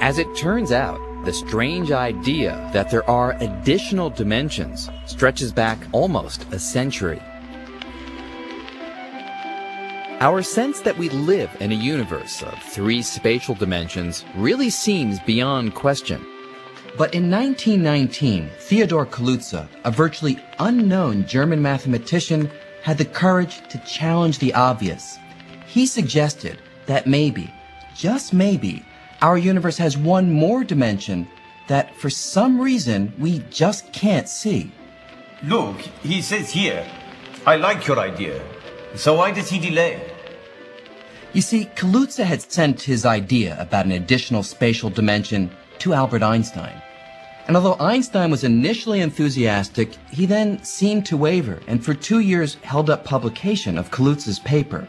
As it turns out, the strange idea that there are additional dimensions stretches back almost a century. Our sense that we live in a universe of three spatial dimensions really seems beyond question. But in 1919, Theodor Kaluza, a virtually unknown German mathematician, had the courage to challenge the obvious. He suggested that maybe, just maybe, our universe has one more dimension that for some reason we just can't see. Look, he says here, I like your idea. So why does he delay? You see, Kaluza had sent his idea about an additional spatial dimension to Albert Einstein. And although Einstein was initially enthusiastic, he then seemed to waver and for two years held up publication of Kaluza's paper.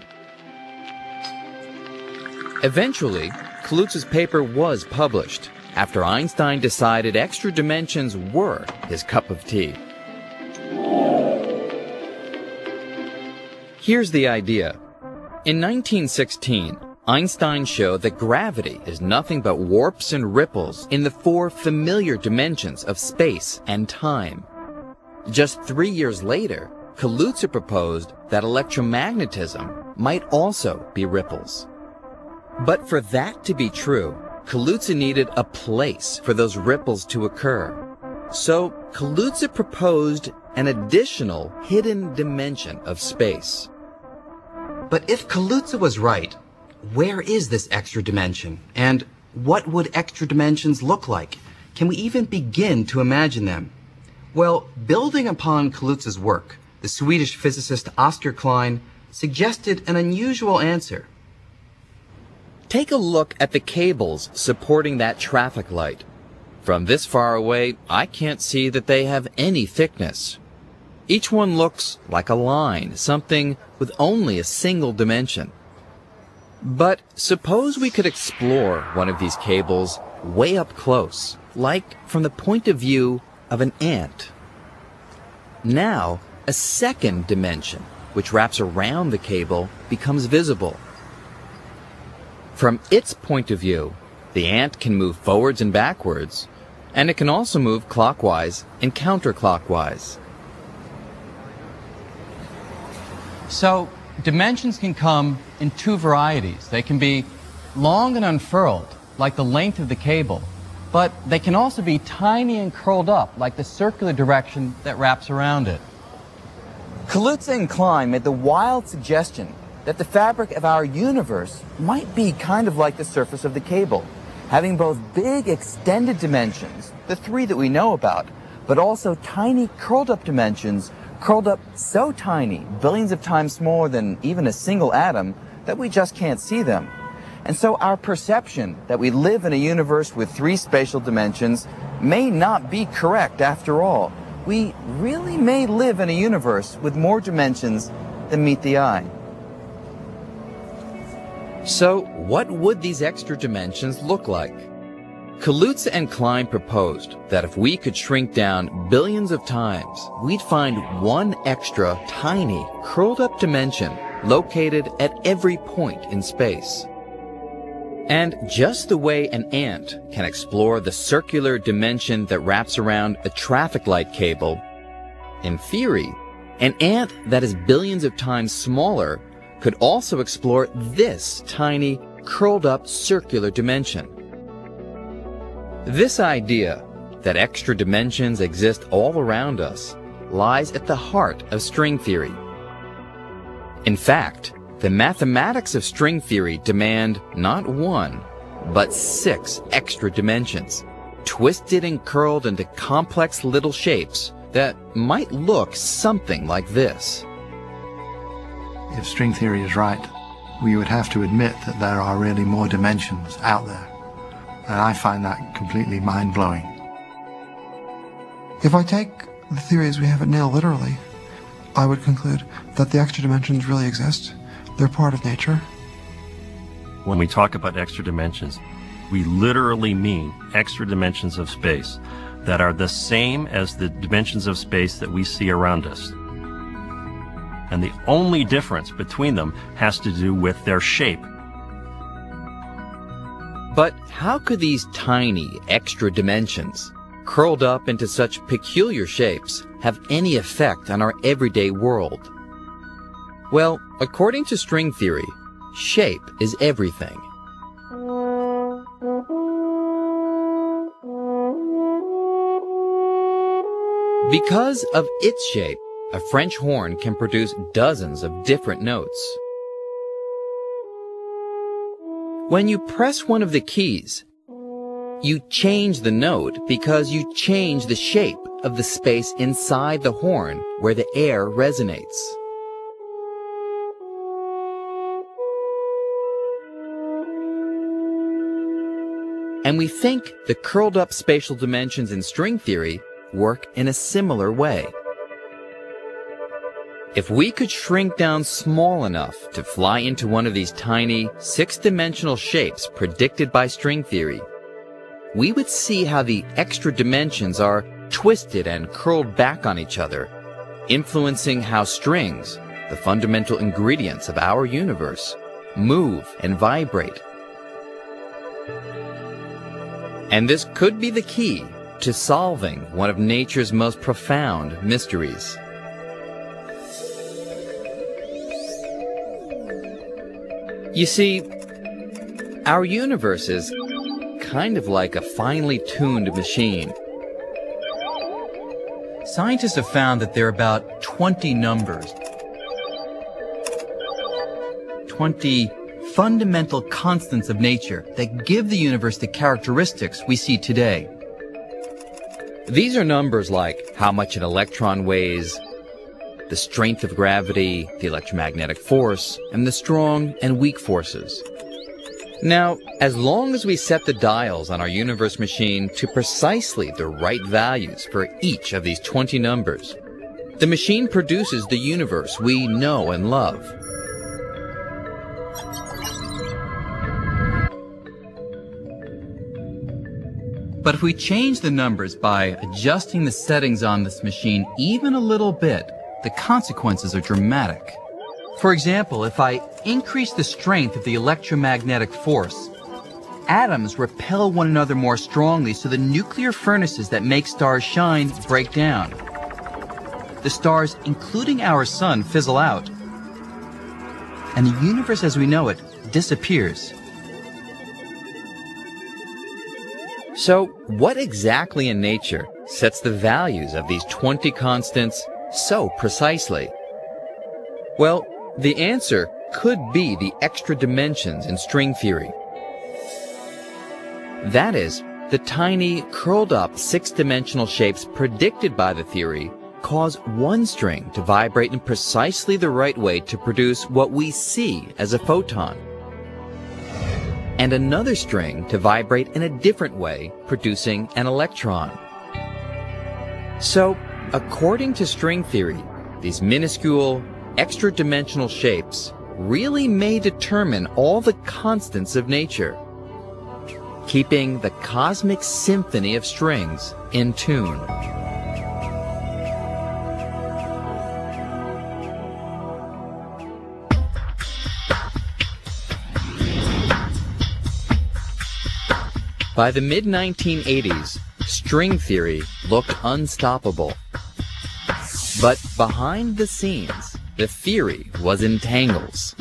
Eventually, Kaluza's paper was published after Einstein decided extra dimensions were his cup of tea. Here's the idea. In 1916, Einstein showed that gravity is nothing but warps and ripples in the four familiar dimensions of space and time. Just three years later, Kaluza proposed that electromagnetism might also be ripples. But for that to be true, Kaluza needed a place for those ripples to occur. So Kaluza proposed an additional hidden dimension of space. But if Kaluza was right, where is this extra dimension? And what would extra dimensions look like? Can we even begin to imagine them? Well, building upon Kaluza's work, the Swedish physicist Oskar Klein suggested an unusual answer. Take a look at the cables supporting that traffic light. From this far away, I can't see that they have any thickness. Each one looks like a line, something with only a single dimension. But suppose we could explore one of these cables way up close, like from the point of view of an ant. Now, a second dimension, which wraps around the cable, becomes visible. From its point of view, the ant can move forwards and backwards, and it can also move clockwise and counterclockwise. So, dimensions can come in two varieties. They can be long and unfurled, like the length of the cable, but they can also be tiny and curled up, like the circular direction that wraps around it. Kaluza and Klein made the wild suggestion that the fabric of our universe might be kind of like the surface of the cable, having both big extended dimensions, the three that we know about, but also tiny curled up dimensions curled up so tiny, billions of times smaller than even a single atom, that we just can't see them. And so our perception that we live in a universe with three spatial dimensions may not be correct after all. We really may live in a universe with more dimensions than meet the eye. So, what would these extra dimensions look like? Kaluza and Klein proposed that if we could shrink down billions of times, we'd find one extra, tiny, curled up dimension located at every point in space. And just the way an ant can explore the circular dimension that wraps around a traffic light cable, in theory, an ant that is billions of times smaller could also explore this tiny, curled up circular dimension. This idea that extra dimensions exist all around us lies at the heart of string theory. In fact, the mathematics of string theory demand not one, but six extra dimensions, twisted and curled into complex little shapes that might look something like this. If string theory is right, we would have to admit that there are really more dimensions out there. And I find that completely mind blowing. If I take the theories we have at Yale literally, I would conclude that the extra dimensions really exist. They're part of nature. When we talk about extra dimensions, we literally mean extra dimensions of space that are the same as the dimensions of space that we see around us and the only difference between them has to do with their shape. But how could these tiny extra dimensions, curled up into such peculiar shapes, have any effect on our everyday world? Well, according to string theory, shape is everything. Because of its shape, a French horn can produce dozens of different notes. When you press one of the keys, you change the note because you change the shape of the space inside the horn where the air resonates. And we think the curled up spatial dimensions in string theory work in a similar way. If we could shrink down small enough to fly into one of these tiny, six-dimensional shapes predicted by string theory, we would see how the extra dimensions are twisted and curled back on each other, influencing how strings, the fundamental ingredients of our universe, move and vibrate and this could be the key to solving one of nature's most profound mysteries. You see, our universe is kind of like a finely tuned machine. Scientists have found that there are about 20 numbers, 20 fundamental constants of nature that give the universe the characteristics we see today. These are numbers like how much an electron weighs, the strength of gravity, the electromagnetic force, and the strong and weak forces. Now, as long as we set the dials on our universe machine to precisely the right values for each of these 20 numbers, the machine produces the universe we know and love. But if we change the numbers by adjusting the settings on this machine even a little bit, the consequences are dramatic. For example, if I increase the strength of the electromagnetic force, atoms repel one another more strongly so the nuclear furnaces that make stars shine break down. The stars, including our sun, fizzle out. And the universe as we know it disappears. So, what exactly in nature sets the values of these 20 constants so precisely? Well, the answer could be the extra dimensions in string theory. That is, the tiny, curled up six-dimensional shapes predicted by the theory cause one string to vibrate in precisely the right way to produce what we see as a photon and another string to vibrate in a different way, producing an electron. So, according to string theory, these minuscule, extra-dimensional shapes really may determine all the constants of nature, keeping the cosmic symphony of strings in tune. By the mid 1980s, string theory looked unstoppable. But behind the scenes, the theory was in tangles.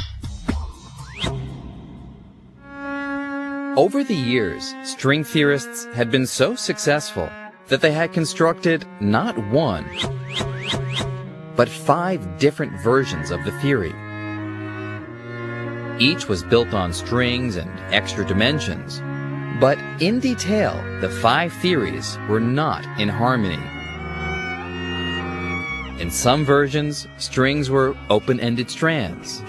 Over the years, string theorists had been so successful that they had constructed not one, but five different versions of the theory. Each was built on strings and extra dimensions, but in detail, the five theories were not in harmony. In some versions, strings were open-ended strands.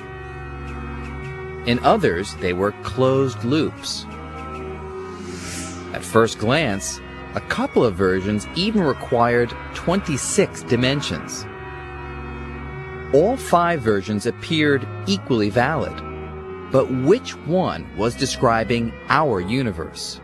In others, they were closed loops. At first glance, a couple of versions even required 26 dimensions. All five versions appeared equally valid. But which one was describing our universe?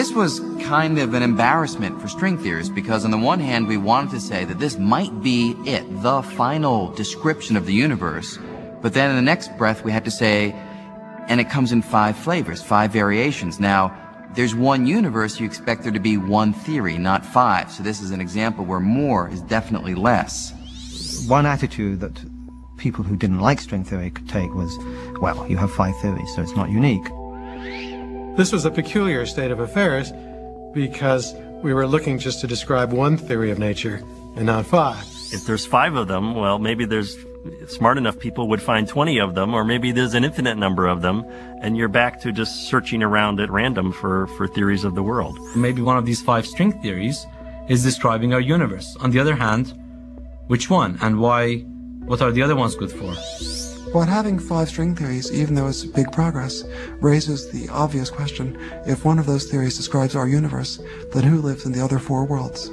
This was kind of an embarrassment for string theorists because on the one hand we wanted to say that this might be it, the final description of the universe, but then in the next breath we had to say, and it comes in five flavors, five variations. Now, there's one universe, you expect there to be one theory, not five. So this is an example where more is definitely less. One attitude that people who didn't like string theory could take was, well, you have five theories, so it's not unique. This was a peculiar state of affairs because we were looking just to describe one theory of nature and not five. If there's five of them, well, maybe there's smart enough people would find 20 of them, or maybe there's an infinite number of them, and you're back to just searching around at random for, for theories of the world. Maybe one of these five string theories is describing our universe. On the other hand, which one and why, what are the other ones good for? But having five string theories, even though it's big progress, raises the obvious question, if one of those theories describes our universe, then who lives in the other four worlds?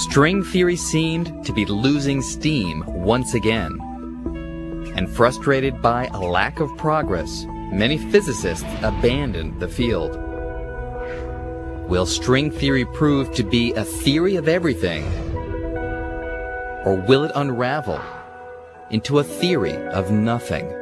String theory seemed to be losing steam once again. And frustrated by a lack of progress, many physicists abandoned the field. Will string theory prove to be a theory of everything? Or will it unravel into a theory of nothing?